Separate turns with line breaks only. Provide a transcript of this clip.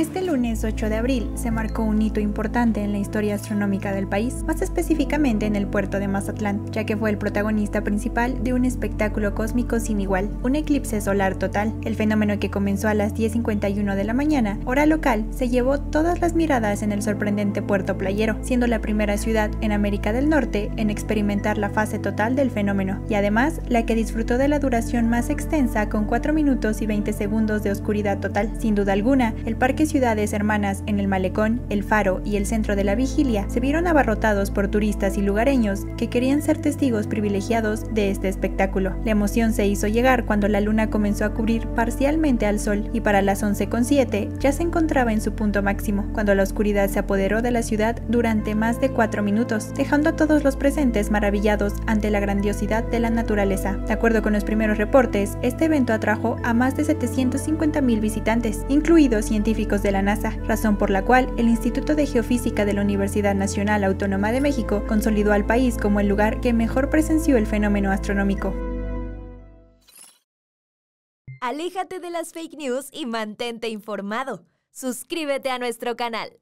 Este lunes 8 de abril se marcó un hito importante en la historia astronómica del país, más específicamente en el puerto de Mazatlán, ya que fue el protagonista principal de un espectáculo cósmico sin igual, un eclipse solar total. El fenómeno que comenzó a las 10.51 de la mañana, hora local, se llevó todas las miradas en el sorprendente puerto playero, siendo la primera ciudad en América del Norte en experimentar la fase total del fenómeno, y además la que disfrutó de la duración más extensa con 4 minutos y 20 segundos de oscuridad total. Sin duda alguna, el parque ciudades hermanas en el Malecón, el Faro y el centro de la vigilia se vieron abarrotados por turistas y lugareños que querían ser testigos privilegiados de este espectáculo. La emoción se hizo llegar cuando la luna comenzó a cubrir parcialmente al sol y para las 11.7 ya se encontraba en su punto máximo, cuando la oscuridad se apoderó de la ciudad durante más de cuatro minutos, dejando a todos los presentes maravillados ante la grandiosidad de la naturaleza. De acuerdo con los primeros reportes, este evento atrajo a más de 750.000 visitantes, incluidos científicos de la NASA, razón por la cual el Instituto de Geofísica de la Universidad Nacional Autónoma de México consolidó al país como el lugar que mejor presenció el fenómeno astronómico.
Aléjate de las fake news y mantente informado. Suscríbete a nuestro canal.